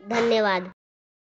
धन्यवाद।